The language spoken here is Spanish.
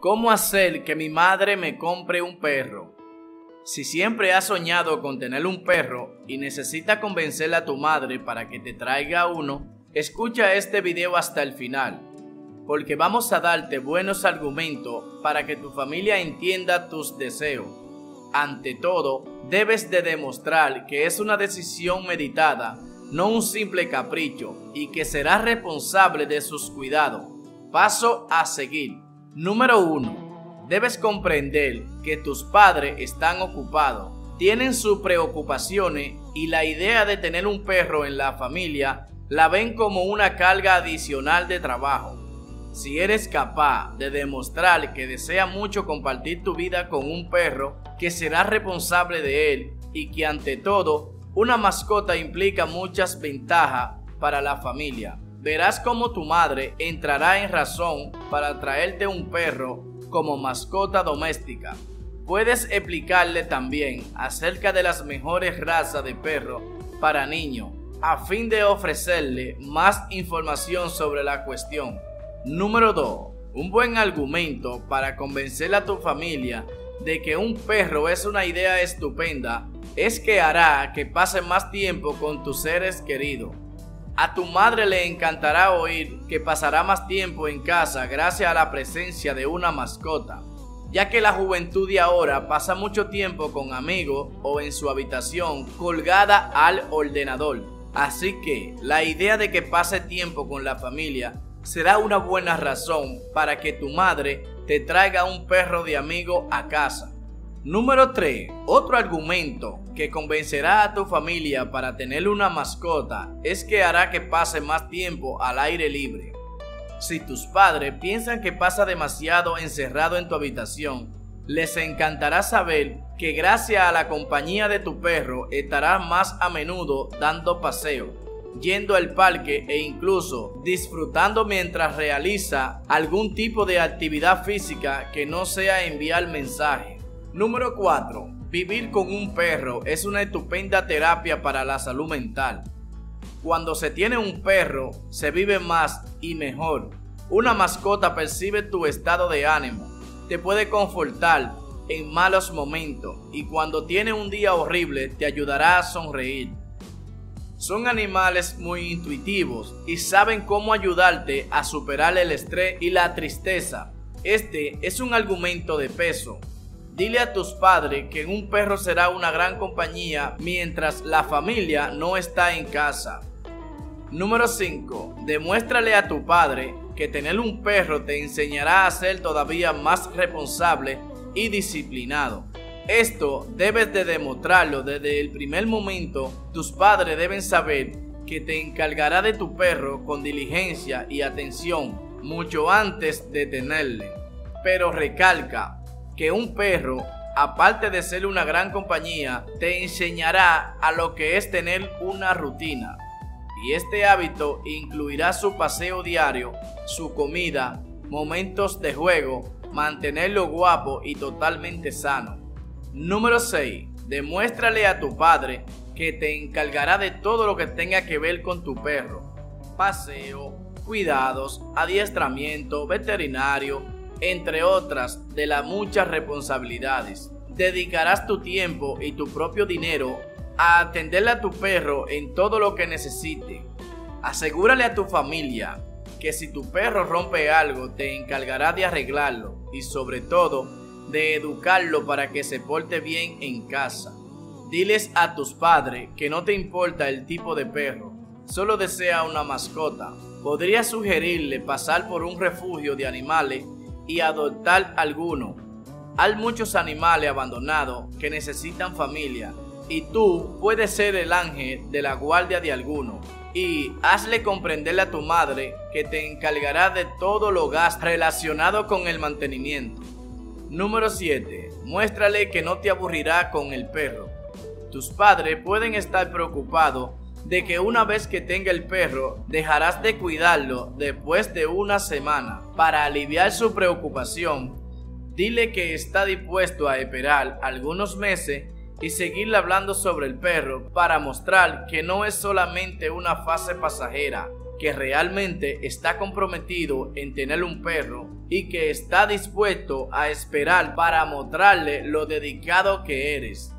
¿Cómo hacer que mi madre me compre un perro? Si siempre has soñado con tener un perro y necesitas convencer a tu madre para que te traiga uno, escucha este video hasta el final, porque vamos a darte buenos argumentos para que tu familia entienda tus deseos. Ante todo, debes de demostrar que es una decisión meditada, no un simple capricho, y que serás responsable de sus cuidados. Paso a seguir. Número 1. Debes comprender que tus padres están ocupados, tienen sus preocupaciones y la idea de tener un perro en la familia la ven como una carga adicional de trabajo. Si eres capaz de demostrar que desea mucho compartir tu vida con un perro, que serás responsable de él y que ante todo una mascota implica muchas ventajas para la familia verás cómo tu madre entrará en razón para traerte un perro como mascota doméstica. Puedes explicarle también acerca de las mejores razas de perro para niños a fin de ofrecerle más información sobre la cuestión. Número 2. Un buen argumento para convencer a tu familia de que un perro es una idea estupenda es que hará que pase más tiempo con tus seres queridos. A tu madre le encantará oír que pasará más tiempo en casa gracias a la presencia de una mascota, ya que la juventud de ahora pasa mucho tiempo con amigos o en su habitación colgada al ordenador. Así que la idea de que pase tiempo con la familia será una buena razón para que tu madre te traiga un perro de amigo a casa. Número 3. Otro argumento que convencerá a tu familia para tener una mascota es que hará que pase más tiempo al aire libre. Si tus padres piensan que pasa demasiado encerrado en tu habitación, les encantará saber que gracias a la compañía de tu perro estarás más a menudo dando paseo, yendo al parque e incluso disfrutando mientras realiza algún tipo de actividad física que no sea enviar mensajes. Número 4. Vivir con un perro es una estupenda terapia para la salud mental. Cuando se tiene un perro, se vive más y mejor. Una mascota percibe tu estado de ánimo, te puede confortar en malos momentos y cuando tiene un día horrible te ayudará a sonreír. Son animales muy intuitivos y saben cómo ayudarte a superar el estrés y la tristeza. Este es un argumento de peso Dile a tus padres que un perro será una gran compañía mientras la familia no está en casa. Número 5. Demuéstrale a tu padre que tener un perro te enseñará a ser todavía más responsable y disciplinado. Esto debes de demostrarlo desde el primer momento. Tus padres deben saber que te encargará de tu perro con diligencia y atención mucho antes de tenerle. Pero recalca, que un perro, aparte de ser una gran compañía, te enseñará a lo que es tener una rutina. Y este hábito incluirá su paseo diario, su comida, momentos de juego, mantenerlo guapo y totalmente sano. Número 6. Demuéstrale a tu padre que te encargará de todo lo que tenga que ver con tu perro. Paseo, cuidados, adiestramiento, veterinario, entre otras de las muchas responsabilidades. Dedicarás tu tiempo y tu propio dinero a atenderle a tu perro en todo lo que necesite. Asegúrale a tu familia que si tu perro rompe algo te encargará de arreglarlo y sobre todo de educarlo para que se porte bien en casa. Diles a tus padres que no te importa el tipo de perro, solo desea una mascota. Podrías sugerirle pasar por un refugio de animales y adoptar alguno. Hay muchos animales abandonados que necesitan familia y tú puedes ser el ángel de la guardia de alguno. Y hazle comprenderle a tu madre que te encargará de todo lo gas relacionado con el mantenimiento. Número 7. Muéstrale que no te aburrirá con el perro. Tus padres pueden estar preocupados de que una vez que tenga el perro dejarás de cuidarlo después de una semana. Para aliviar su preocupación, dile que está dispuesto a esperar algunos meses y seguirle hablando sobre el perro para mostrar que no es solamente una fase pasajera, que realmente está comprometido en tener un perro y que está dispuesto a esperar para mostrarle lo dedicado que eres.